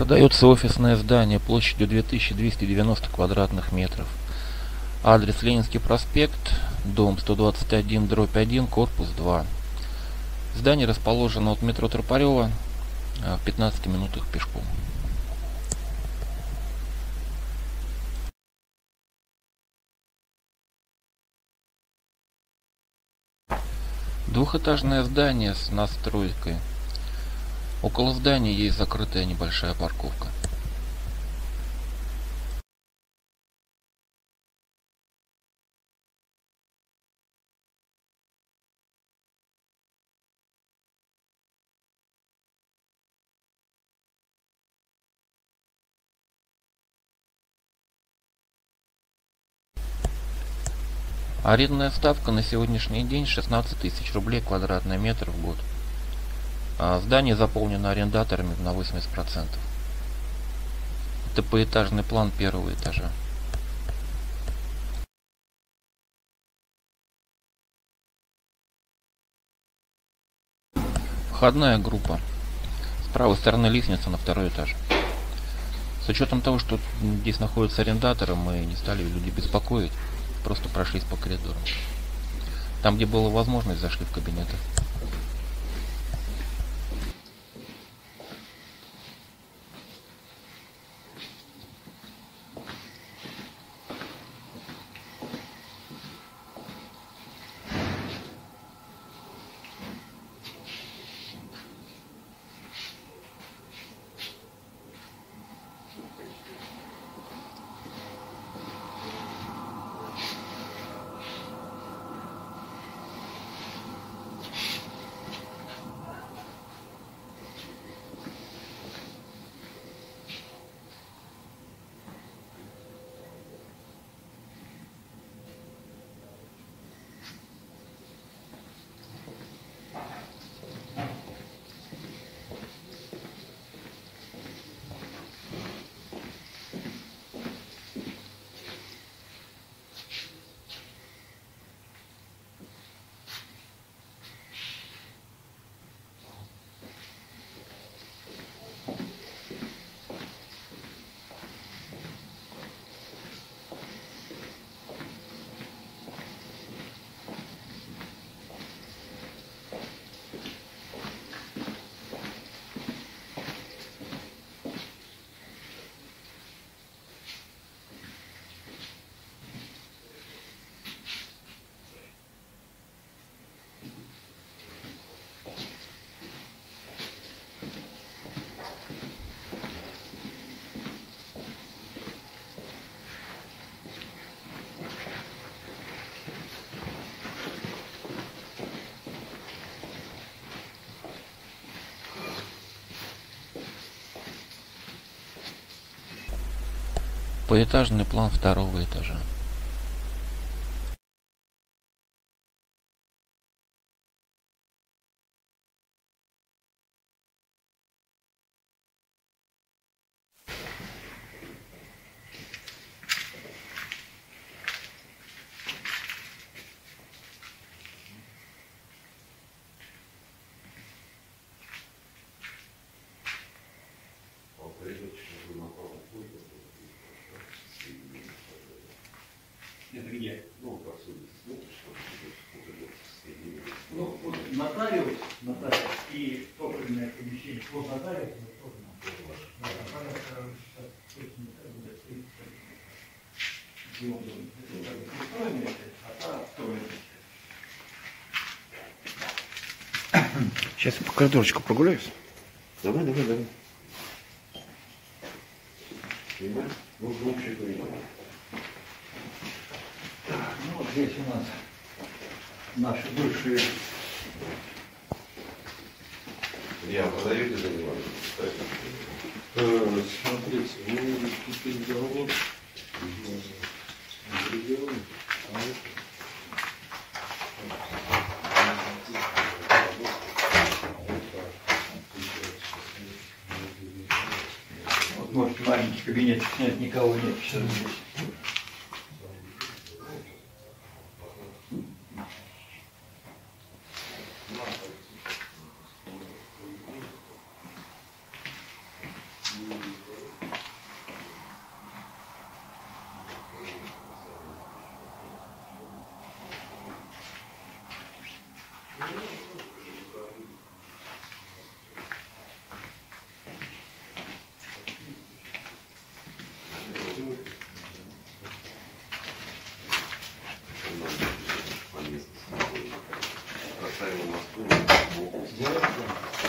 Продается офисное здание площадью 2290 квадратных метров. Адрес Ленинский проспект, дом 121, дробь 1, корпус 2. Здание расположено от метро Тропарева а, в 15 минутах пешком. Двухэтажное здание с настройкой. Около здания есть закрытая небольшая парковка. Арендная ставка на сегодняшний день 16 тысяч рублей квадратный метр в год. А здание заполнено арендаторами на 80%. Это поэтажный план первого этажа. Входная группа. С правой стороны лестница на второй этаж. С учетом того, что здесь находятся арендаторы, мы не стали людей беспокоить просто прошлись по коридору. Там, где была возможность, зашли в кабинеты. Поэтажный план второго этажа. Где? Ну, по сути, состояние. Ну, вот нотариус, нотариус и топливное помещение по нотариусу, но тоже короче, сейчас а по коридорчику прогуляюсь. Давай, давай, давай. Понимаешь? Ну, общее понимание. Здесь у нас наши бывшие Я подаете кстати. Э, Смотрите, мы купили договор а Вот может маленький кабинет снять, никого нет сейчас здесь. Thank you.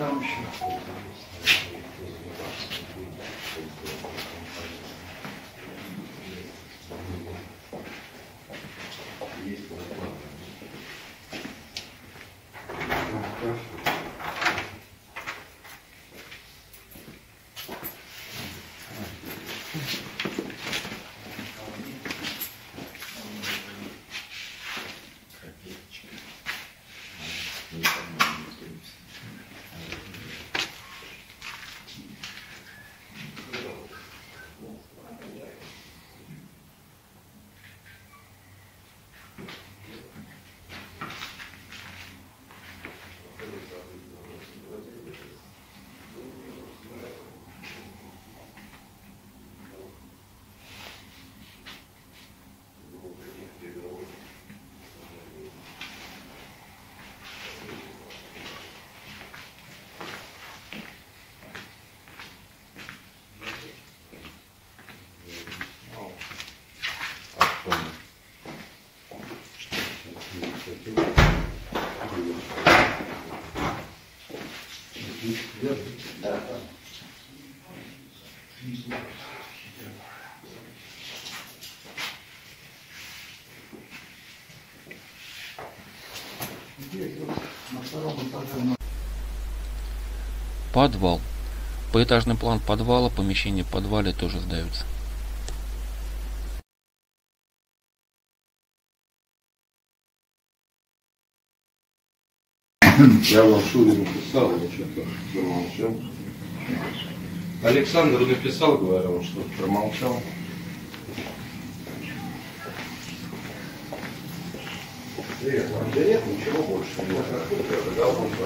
Там еще. Здесь вот Подвал. Поэтажный план подвала, помещения в подвале тоже сдаются. Я вам Шуре написал, я что-то промолчал. Александр написал, говорил, что промолчал. Привет, вам да нет, ничего больше не нужно. Это договор по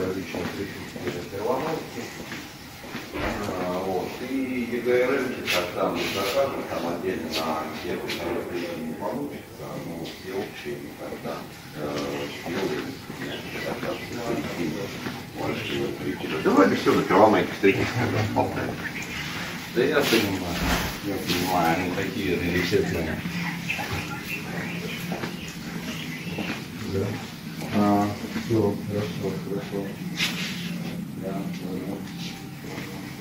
различным присутствиям первомайки. А, Вот. И ЕГРМ, как там закажем, там отдельно на на времени не получится, но все общие никогда. Давайте все на первомайке встретимся, когда болтаем. Да я понимаю, я понимаю, они такие религиозные. А, все, хорошо, хорошо. Да, понял. Да, да, да, Здесь не надо ради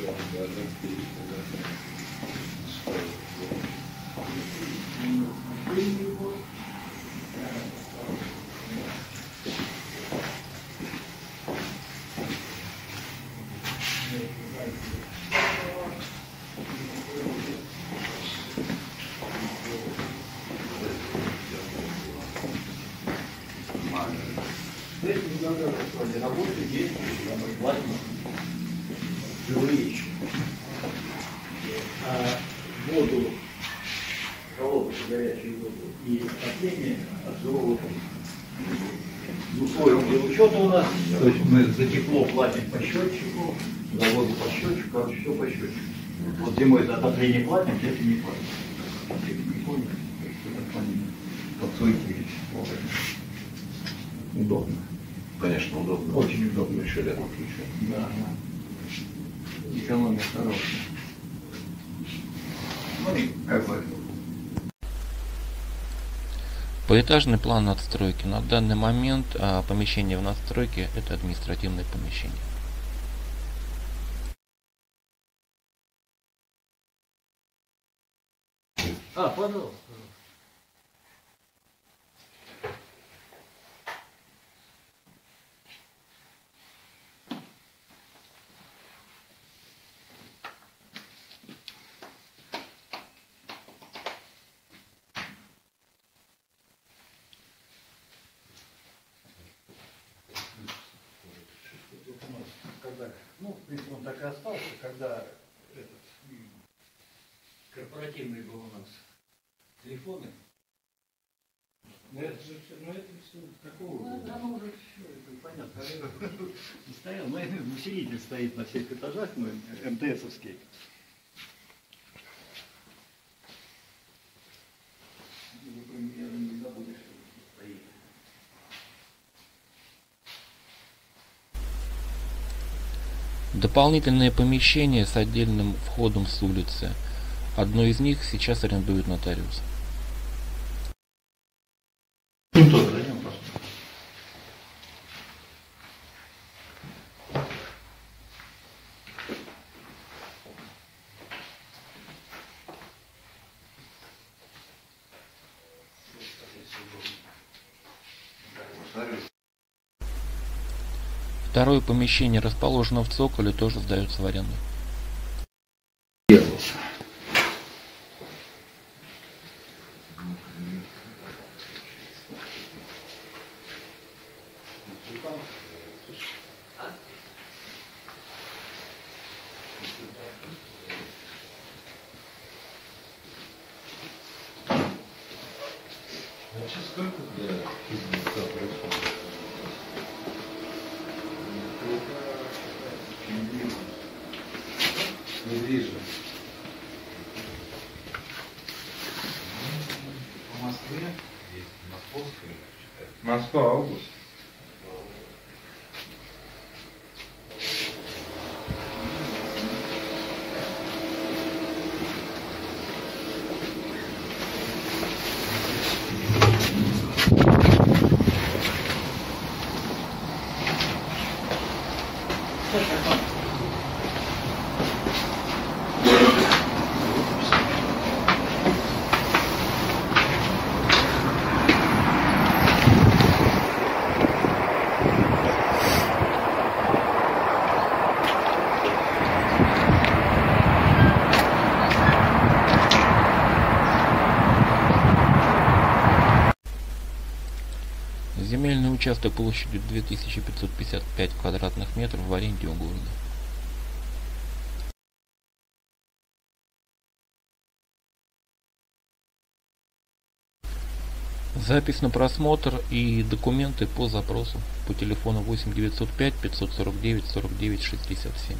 работы есть, надо платить живые. А воду, холодную и отопление от живого двухслойного учета у нас. То есть мы за тепло платим по счетчику, за воду по счетчику, короче, все по счетчику. Вот зимой за отопление платим, летом не платим. Не понял? Подсуетились. Удобно. Конечно, удобно. Очень удобно. Еще летом включаем. Да, да. Экономия хорошая. Ну и как бы Поэтажный план надстройки. На данный момент а, помещение в надстройке это административное помещение. А, пожалуйста. В принципе, он так и остался, когда этот, корпоративный был у нас телефоны, Ну это же все, ну это все какого? Ну, года? Оно уже все, это понятно. Стоял, ну, усилитель стоит на всех этажах, ну, МТСовский. Я не забуду, что стоит. Дополнительные помещения с отдельным входом с улицы. Одно из них сейчас арендует нотариус. Второе помещение расположено в цоколе, тоже сдается в аренду. Недвижимость. В Москве есть московская. Москва область. Участок площадью 2555 квадратных метров в аренде у города. Запись на просмотр и документы по запросу по телефону 8 905 549 49 67.